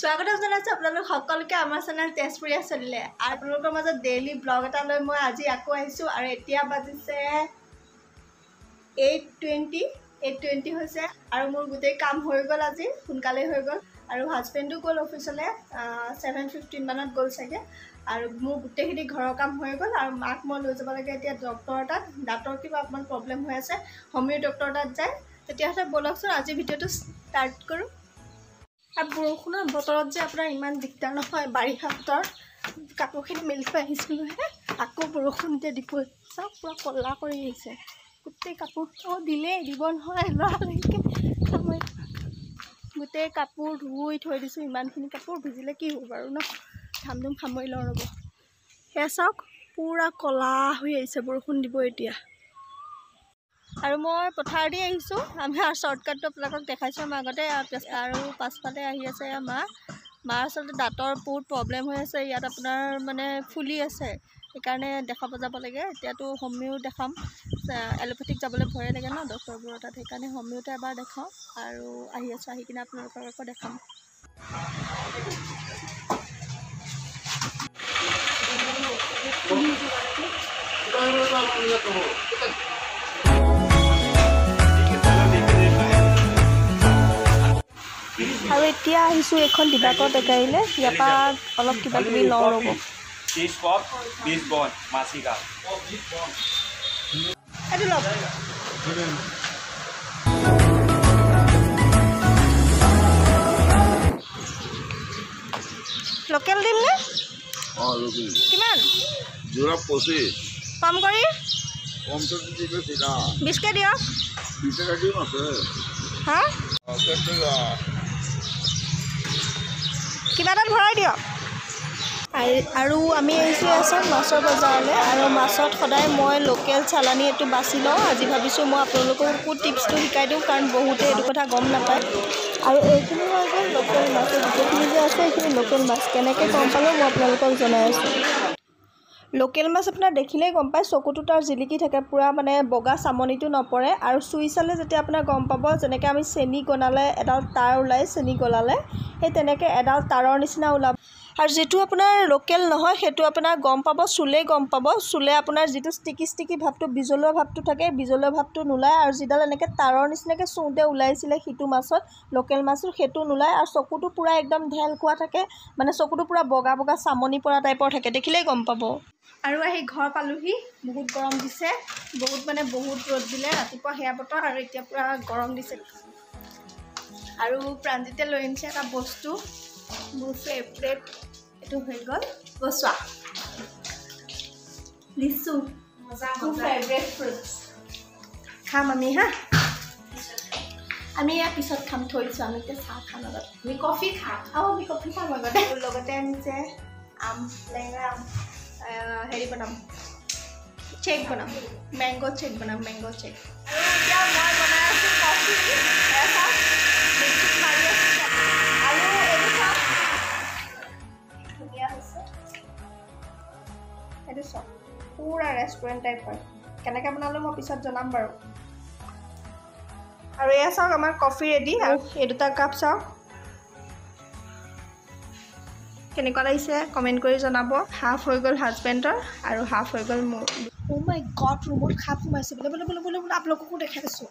স্বাগতম জনাইছোঁ আপোনালোক সকলোকে আমাৰ চেনেল তেজপুৰীয়া চলিলে। আৰু আপোনালোকৰ মাজত ডেইলি ব্লগ এটা লৈ মই আজি আকৌ আহিছোঁ আৰু এতিয়া বাজিছে এইট টুৱেণ্টি এইট টুৱেণ্টি হৈছে আৰু মোৰ গোটেই কাম হৈ গ'ল আজি সোনকালেই হৈ গ'ল। আৰু হাজবেণ্ডো গ'ল অফিচলৈ ছেভেন ফিফটিন মানত গ'ল চাগে। আৰু মোৰ গোটেইখিনি ঘৰৰ কাম হৈ গ'ল আৰু মাক মই লৈ যাব লাগে এতিয়া ডক্টৰৰ তাত। দাঁতৰ কিবা অকণমান প্ৰব্লেম হৈ আছে। হোমিঅ' ডক্টৰৰ তাত যায়। তেতিয়াহ'লে ব'লকচোন আজি ভিডিঅ'টো ষ্টাৰ্ট কৰোঁ। আৰু বৰষুণৰ বতৰত যে আপোনাৰ ইমান দিগদাৰ নহয় বাৰিষা বতৰত কাপোৰখিনি মেলি থৈ আহিছিলোঁহে আকৌ বৰষুণ এতিয়া দিব চাওক পূৰা ক'লা কৰি আহিছে। গোটেই কাপোৰ দিলেই দিব নহয় ল'ৰালৈকে সামৰি গোটেই কাপোৰ ধুই থৈ দিছোঁ ইমানখিনি কাপোৰ ভিজিলে কি হ'ব বাৰু ন? ধাম ধুম সামৰি লওঁ ৰ'ব। সেয়া চাওক পূৰা ক'লা হৈ আহিছে বৰষুণ দিব এতিয়া। আৰু মই পথাৰ দি আহিছোঁ। আমি আৰু শ্বৰ্টকাটটো আপোনালোকক দেখাইছোঁ আমাৰ আগতে আৰু পাছফালে আহি আছে মা। মাৰ আচলতে দাঁতৰ বহুত প্ৰব্লেম হৈ আছে ইয়াত আপোনাৰ মানে ফুলি আছে। সেইকাৰণে দেখাব যাব লাগে এতিয়াতো হোমিও দেখাম। এলোপেথিক যাবলৈ ভয়ে লাগে ন ডক্টৰবোৰৰ তাত সেইকাৰণে হোমিওতে এবাৰ দেখাওঁ। আৰু আহি আছোঁ আহি কিনে আপোনালোকক আকৌ দেখাম। আৰু এতিয়া আহিছোঁ এইখন দিবাকৰ বেকাৰীলৈ ইয়াৰ পৰা অলপ কিবা কিবি লওঁ ৰ'ব। এইটো লওক। লোকেল দিম নে? কিমান? যোৰা পঁচিছ। কম কৰি? বিছকৈ দিয়ক। হা? কিবা এটাত ভৰাই দিয়ক। আৰু আমি আহিছোঁ আছোঁ মাছৰ বজাৰলৈ। আৰু মাছত সদায় মই লোকেল চালানী এইটো বাছি লওঁ। আজি ভাবিছোঁ মই আপোনালোককো টিপছটো শিকাই দিওঁ কাৰণ বহুতে এইটো কথা গম নাপায়। আৰু এইখিনি হৈ গ'ল লোকেল মাছ এই গোটেইখিনি যে আছে এইখিনি লোকেল মাছ। কেনেকৈ গম পালোঁ মই আপোনালোকক জনাই আছোঁ। লোকেল মাছ আপোনাৰ দেখিলেই গম পায় চকুটো তাৰ জিলিকি থাকে পূৰা মানে বগা চামনিটো নপৰে আৰু চুই চালে যেতিয়া আপোনাৰ গম পাব যেনেকৈ আমি চেনি গনালে এডাল তাঁৰ ওলায় চেনি গলালে সেই তেনেকৈ এডাল তাঁৰৰ নিচিনা ওলাব। আৰু যিটো আপোনাৰ লোকেল নহয় সেইটো আপোনাৰ গম পাব চুলেই গম পাব। চুলে আপোনাৰ যিটো ষ্টিকি ষ্টিকি ভাৱটো বিজলুৱা ভাৱটো থাকে বিজলুৱা ভাৱটো নোলায়। আৰু যিডাল এনেকৈ তাঁৰৰ নিচিনাকৈ চুওঁতে ওলাইছিলে সিটো মাছত লোকেল মাছটো সেইটো নোলায়। আৰু চকুটো পূৰা একদম ঢেল খোৱা থাকে মানে চকুটো পূৰা বগা বগা চামনি পৰা টাইপৰ থাকে দেখিলেই গম পাব। আৰু আহি ঘৰ পালোহি বহুত গৰম দিছে বহুত মানে বহুত ৰ'দ দিলে ৰাতিপুৱা সেয়া বতৰ আৰু এতিয়া পূৰা গৰম দিছে। আৰু প্ৰাঞ্জিতে লৈ আনিছে এটা বস্তু। মোৰ ফেভৰেট এইটো হৈ গ'ল গছোৱা লিচু। মোৰ ফেভৰেট ফ্ৰুটছ খাম আমি হা? আমি ইয়াৰ পিছত খাম থৈ দিছোঁ আমি এতিয়া চাহ খাম আগত আমি কফি খাম। আৰু আমি কফি খাম আগতে লগতে আনিছে আম লেঙেৰা আম আহ, হেৰি বনাম। চেক বনাম। মেংগ' চেক বনাম মেংগ' চেক। আৰু এতিয়া মই বনাই আছোঁ কফি। সেইটো চাওক পূৰা ৰেষ্টুৰেণ্ট টাইপ হয়। কেনেকৈ বনালোঁ মই পিছত জনাম বাৰু। আৰু এয়া চাওক আমাৰ কফি ৰেডি আৰু এই দুটা কাপ চাওক। কেনেকুৱা লাগিছে কমেণ্ট কৰি জনাব। হাফ হৈ গ'ল হাজবেণ্ডৰ আৰু হাফ হৈ গ'ল মোৰ। অ' মাই গড ৰুমত সাপ সোমাইছে বোলে বোলে বোলে বোলে বোলে আপোনালোককো দেখাই দিছোঁ।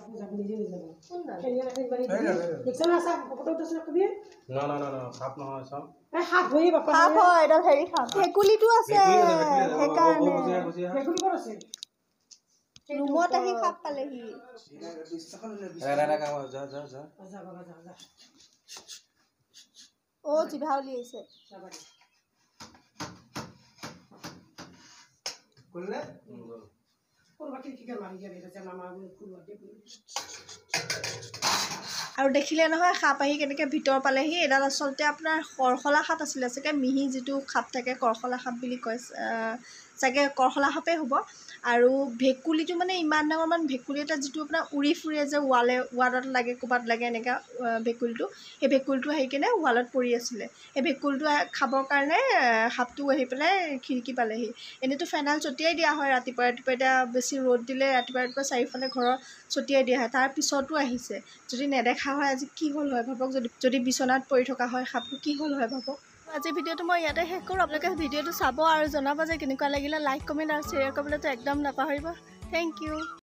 ন ন ন সাপ নহয় চাওঁ সাপ হয় এডাল হেৰি সাপ ভেকুলীটো আছে সেইকাৰণে ৰুমত আহি সাপ পালেহি যা যা যা অ' জিভা উলিয়াইছে আৰু দেখিলে নহয় সাপ আহি কেনেকৈ ভিতৰ পালেহি। এডাল আচলতে আপোনাৰ কৰ্শলা সাপ আছিলে চাগে মিহি যিটো সাপ থাকে কৰ্শলা সাপ বুলি কয় চাগে কৰশলা সাপেই হ'ব। আৰু ভেকুলীটো মানে ইমান ডাঙৰ মান ভেকুলী এটা যিটো আপোনাৰ উৰি ফুৰে যে ৱালে ৱালত লাগে ক'ৰবাত লাগে এনেকুৱা ভেকুলীটো। সেই ভেকুলীটো আহি কিনে ৱালত পৰি আছিলে। সেই ভেকুলীটো খাবৰ কাৰণে সাপটো আহি পেলাই খিৰিকী পালেহি। এনেইতো ফেনাইল ছটিয়াই দিয়া হয় ৰাতিপুৱা ৰাতিপুৱা এতিয়া বেছি ৰ'দ দিলে ৰাতিপুৱা ৰাতিপুৱা চাৰিওফালে ঘৰৰ ছটিয়াই দিয়া হয়। তাৰ পিছতো আহিছে। যদি নেদেখা হয় আজি কি হ'ল হয় ভাবক? যদি যদি বিচনাত পৰি থকা হয় সাপটো কি হ'ল হয় ভাবক? আজি ভিডিঅ'টো মই ইয়াতে শেষ কৰোঁ। আপোনালোকে ভিডিঅ'টো চাব আৰু জনাব যে কেনেকুৱা লাগিলে লাইক কমেণ্ট আৰু শ্বেয়াৰ কৰিবলৈতো একদম নাপাহৰিব। Thank U